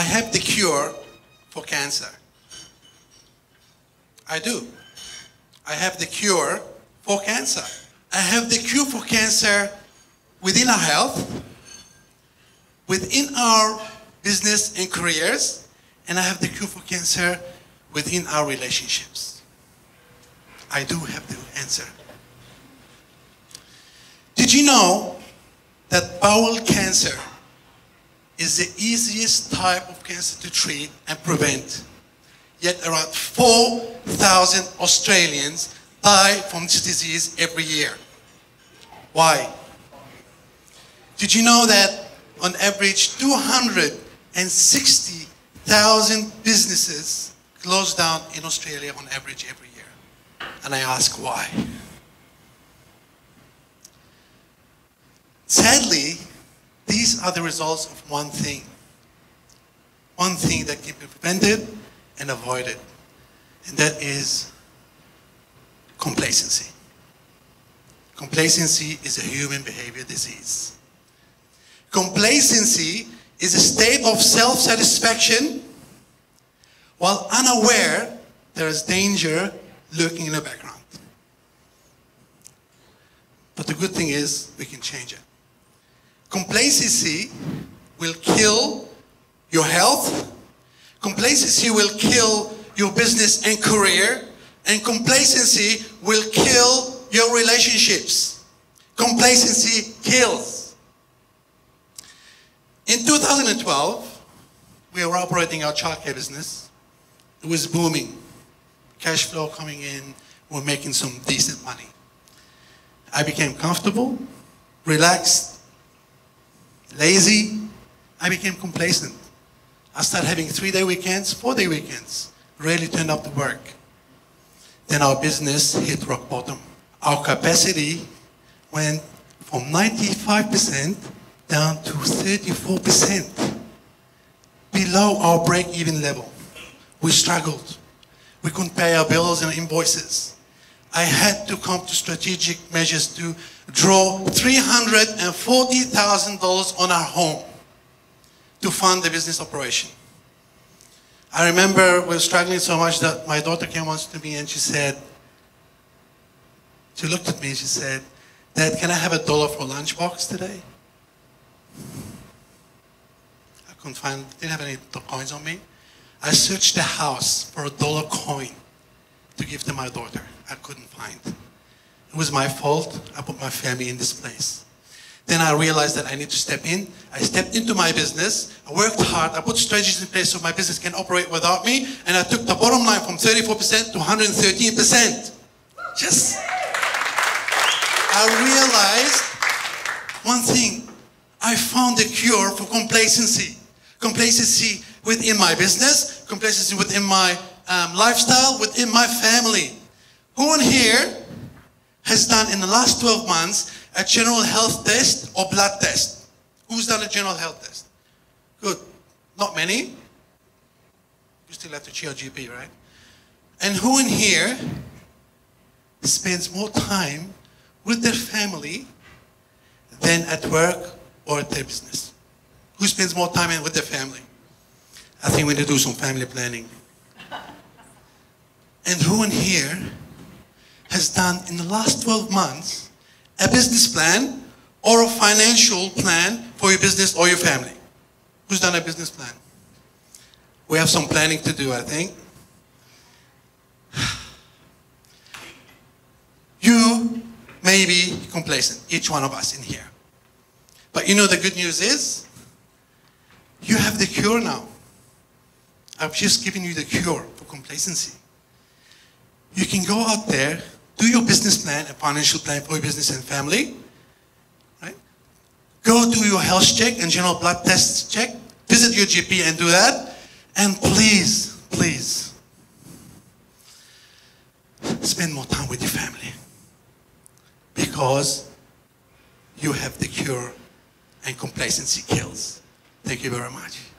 I have the cure for cancer. I do. I have the cure for cancer. I have the cure for cancer within our health, within our business and careers, and I have the cure for cancer within our relationships. I do have the answer. Did you know that bowel cancer is the easiest type of cancer to treat and prevent? Yet around 4,000 Australians die from this disease every year. Why? Did you know that on average 260,000 businesses close down in Australia on average every year? And I ask why? Sadly, are the results of one thing. One thing that can be prevented and avoided, and that is complacency. Complacency is a human behavior disease. Complacency is a state of self-satisfaction while unaware there is danger lurking in the background. But the good thing is we can change it. Complacency will kill your health. Complacency will kill your business and career. And complacency will kill your relationships. Complacency kills. In 2012, we were operating our childcare business. It was booming. Cash flow coming in. We were making some decent money. I became comfortable, relaxed, lazy. I became complacent. I started having three-day weekends, four-day weekends. Rarely turned up to work. Then our business hit rock bottom. Our capacity went from 95% down to 34%. Below our break-even level. We struggled. We couldn't pay our bills and invoices. I had to come to strategic measures to draw $340,000 on our home to fund the business operation. I remember we were struggling so much that my daughter came once to me and she said, she looked at me and she said, Dad, can I have a dollar for lunchbox today? I couldn't find, didn't have any coins on me. I searched the house for a dollar coin to give to my daughter. I couldn't find. It was my fault. I put my family in this place. Then I realized that I need to step in. I stepped into my business. I worked hard. I put strategies in place so my business can operate without me. And I took the bottom line from 34% to 113%. Just, I realized one thing. I found a cure for complacency. Complacency within my business, complacency within my um, lifestyle, within my family. Who in here has done in the last 12 months a general health test or blood test? Who's done a general health test? Good. Not many. You still have to check your GP, right? And who in here spends more time with their family than at work or at their business? Who spends more time with their family? I think we need to do some family planning. And who in here has done in the last 12 months a business plan or a financial plan for your business or your family? Who's done a business plan? We have some planning to do, I think. You may be complacent, each one of us in here. But you know the good news is, you have the cure now. I've just given you the cure for complacency. You can go out there do your business plan, a financial plan for your business and family. Right? Go do your health check and general blood test check. Visit your GP and do that. And please, please, spend more time with your family. Because you have the cure and complacency kills. Thank you very much.